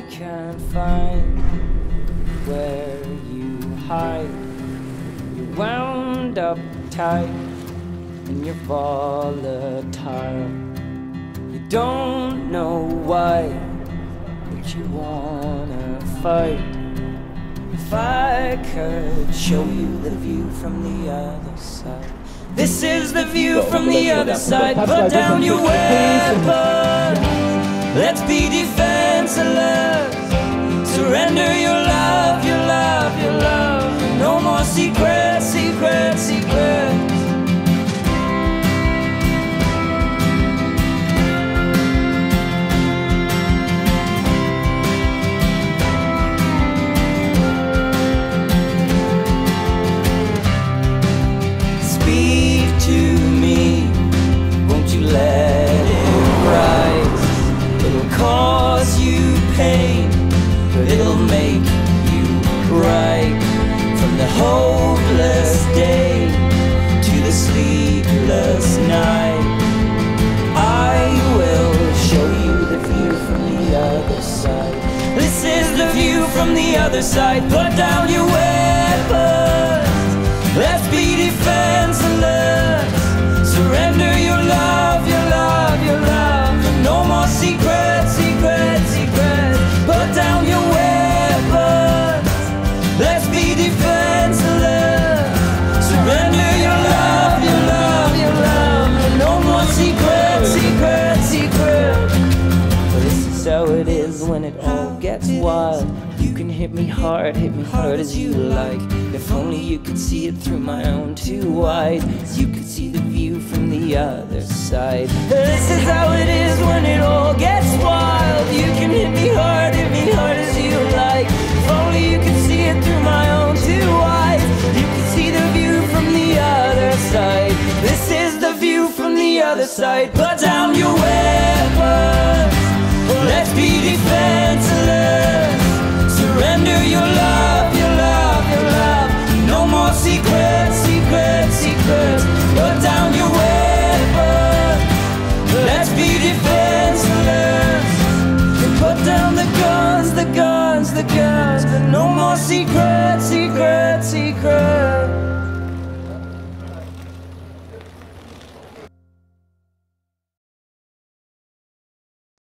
I can't find where you hide. You're wound up tight and you're volatile. You don't know why, but you wanna fight. If I could show you the view from the other side. This is the view from the other side. Put down your weapons. Let's be defenseless. Secrets, from the other side. Put down your weapons. Let's be defenseless. Surrender your love, your love, your love. No more secrets, secrets, secrets. Put down your weapons. Let's be defenseless. Surrender your love, your love, your love. No more secrets, secrets, secrets. This is how it is when it all gets wild. You can hit me hard, hit me hard as you like. If only you could see it through my own two eyes. You could see the view from the other side. This is how it is when it all gets wild. You can hit me hard, hit me hard as you like. If only you could see it through my own two eyes. You could see the view from the other side. This is the view from the other side. Put down your weapons. Let's be defenseless. The guns. No more secrets, secrets, secrets.